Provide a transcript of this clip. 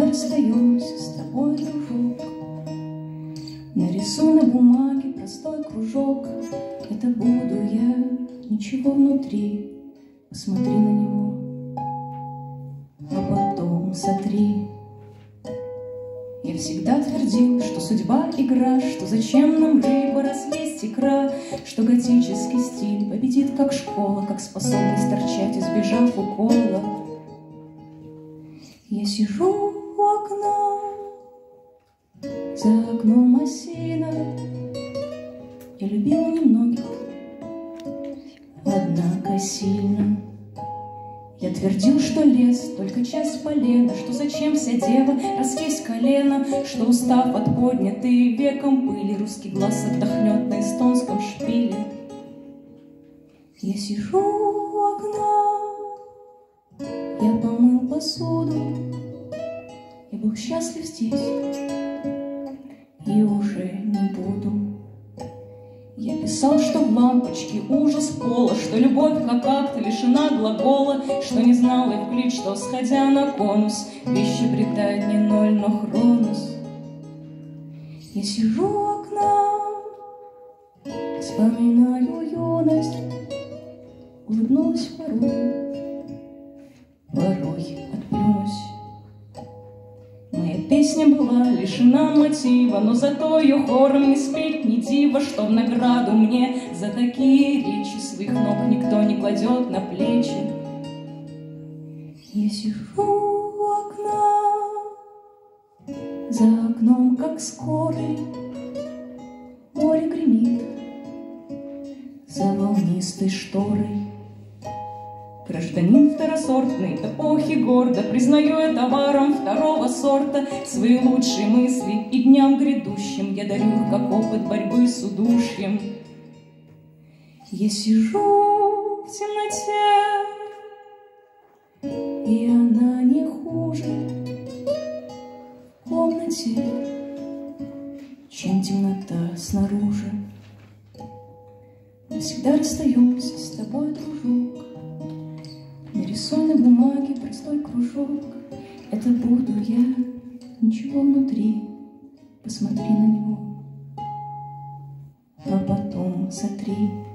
расстаемся с тобой, дружок. Нарисуй на бумаге простой кружок. Это буду я, ничего внутри. Посмотри на него, а потом сотри. Я всегда твердил, что судьба — игра, Что зачем нам рыба разъесть икра, Что готический стиль победит, как школа, Как способность торчать, избежав укола. Я сижу окна, за окном осина. Я любила немногих, однако сильно. Я твердил, что лес только часть полена, Что зачем вся дева, раз есть колено, Что устав от поднятой веком пыли, Русский глаз отдохнет на эстонском шпиле. Я сижу у окна, я помыл посуду, Я был счастлив здесь и уже не буду. Я писал, что в лампочке ужас пола, Что любовь как акт лишена глагола, Что не знал и в ключ, что, сходя на конус, Вещи обретает не ноль, но хронус. Я сижу у окна, вспоминаю юность, Улыбнулась порой, порой отплюнусь. Песня была лишена мотива, Но зато ее хором не спеть ни дива, Что в награду мне за такие речи Своих ног никто не кладет на плечи. Я сижу у окна, за окном, как скорый, Море гремит за волнистой шторой. Гражданин второсортный, эпохи гордо Признаю я товаром второго сорта Свои лучшие мысли и дням грядущим Я дарю как опыт борьбы с удушьем. Я сижу в темноте, и она не хуже в комнате, чем темнота снаружи. Мы всегда расстаемся с тобой, дружок, На бумаге простой кружок. Это буду я, ничего внутри. Посмотри на него, а потом сотри.